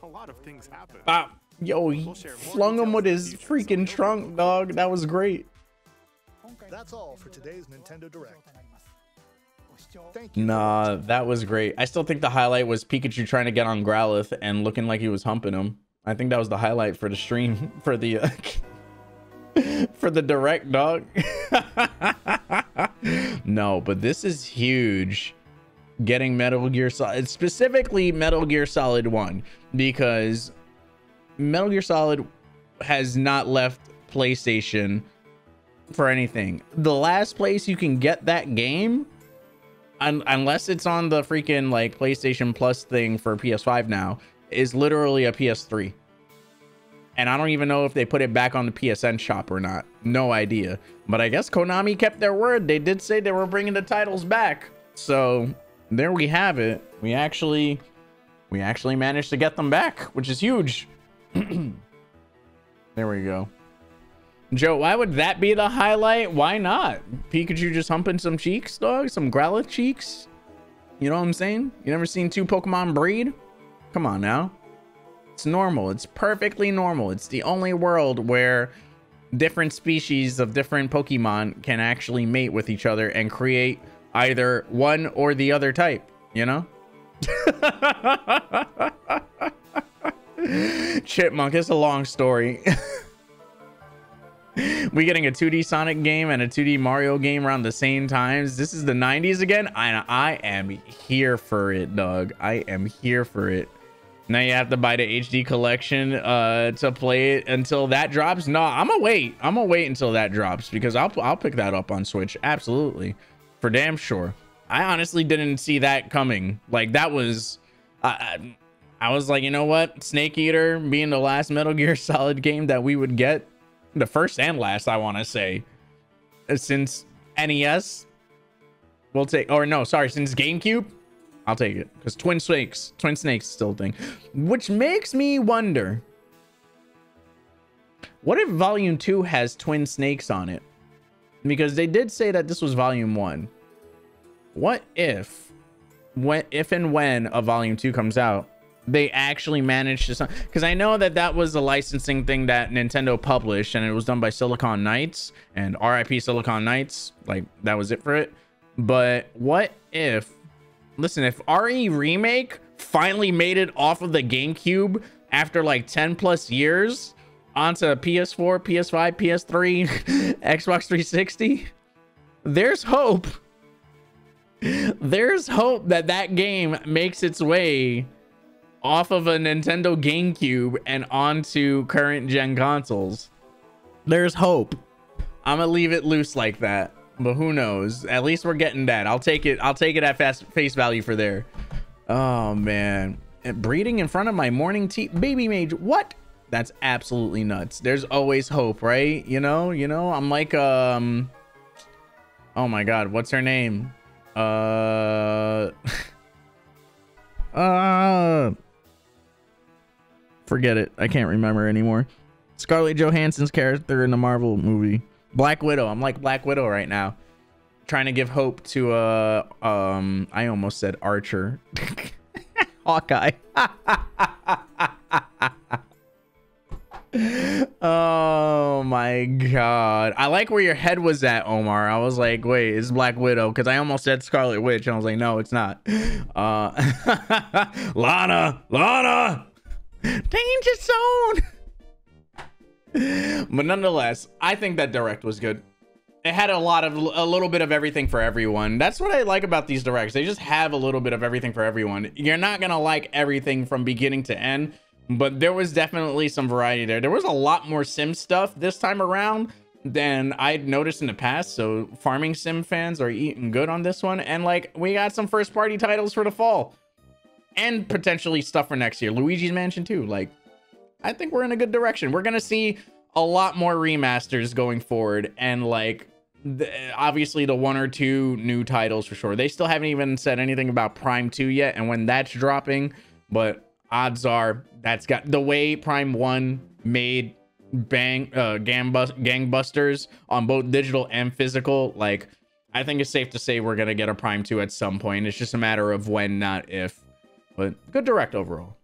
A lot of things happen. Ah, yo, he flung him with his freaking trunk, dog. That was great. that's all for today's Nintendo Direct. Thank. Nah, that was great. I still think the highlight was Pikachu trying to get on Growlithe and looking like he was humping him. I think that was the highlight for the stream [laughs] for the uh, [laughs] for the direct dog. [laughs] no, but this is huge. Getting Metal Gear Solid, specifically Metal Gear Solid 1 because Metal Gear Solid has not left PlayStation for anything. The last place you can get that game un- unless it's on the freaking like PlayStation Plus thing for PS5 now, is literally a PS3. And I don't even know if they put it back on the PSN shop or not. No idea. But I guess Konami kept their word. They did say they were bringing the titles back. So there we have it. We actually we actually managed to get them back, which is huge. [clears throat] there we go. Joe, why would that be the highlight? Why not? Pikachu just humping some cheeks, dog? Some Growlithe cheeks? You know what I'm saying? You never seen two Pokemon breed? Come on now. It's normal. It's perfectly normal. It's the only world where different species of different Pokemon can actually mate with each other and create either one or the other type, you know? [laughs] Chipmunk, it's a long story. [laughs] we getting a 2D Sonic game and a 2D Mario game around the same times. This is the 90s again. I I am here for it, dog. I am here for it. Now you have to buy the HD collection uh to play it until that drops. No, I'm gonna wait. I'm gonna wait until that drops because I'll I'll pick that up on Switch. Absolutely. For damn sure. I honestly didn't see that coming. Like that was I I was like, you know what? Snake Eater being the last Metal Gear [laughs] Solid game that we would get, the first and last, I want to say, since NES. We'll take, or no, sorry, since GameCube, I'll take it because Twin Snakes, Twin Snakes, still a thing, which makes me wonder. What if Volume Two has Twin Snakes on it? Because they did say that this was Volume One. What if, when, if and when a Volume Two comes out, they actually managed to because I know that that was a licensing thing that Nintendo published and it was done by Silicon Knights and RIP Silicon Knights like that was it for it but what if listen if RE remake finally made it off of the GameCube after like 10 plus years onto PS4 PS5 PS3 Xbox 360 there's hope there's hope that that game makes its way off of a Nintendo GameCube and onto current gen consoles. There's hope. I'm gonna leave it loose like that, but who knows? At least we're getting that. I'll take it. I'll take it at fast face value for there. Oh man, breeding in front of my morning tea, baby mage. What? That's absolutely nuts. There's always hope, right? You know, you know. I'm like, um, oh my god, what's her name? Uh, [laughs] uh forget it. I can't remember anymore. Scarlett Johansson's character in the Marvel movie. Black Widow. I'm like Black Widow right now. Trying to give hope to uh um I almost said Archer. [laughs] Hawkeye. [laughs] oh my god. I like where your head was at, Omar. I was like, wait, it's Black Widow because I almost said Scarlet Witch and I was like, no, it's not. Uh [laughs] Lana, Lana. Danger zone. But nonetheless, I think that direct was good. It had a lot of a little bit of everything for everyone. That's what I like about these directs. They just have a little bit of everything for everyone. You're not gonna like everything from beginning to end, but there was definitely some variety there. There was a lot more sim stuff this time around than I'd noticed in the past. So farming sim fans are eating good on this one. And like we got some first party titles for the fall and potentially stuff for next year. Luigi's Mansion 2. Like, I think we're in a good direction. We're gonna see a lot more remasters going forward, and like, the, obviously the one or two new titles for sure. They still haven't even said anything about Prime 2 yet, and when that's dropping. But odds are that's got the way Prime 1 made bang uh gangbusters on both digital and physical like i think it's safe to say we're gonna get a prime 2 at some point it's just a matter of when not if but good direct overall.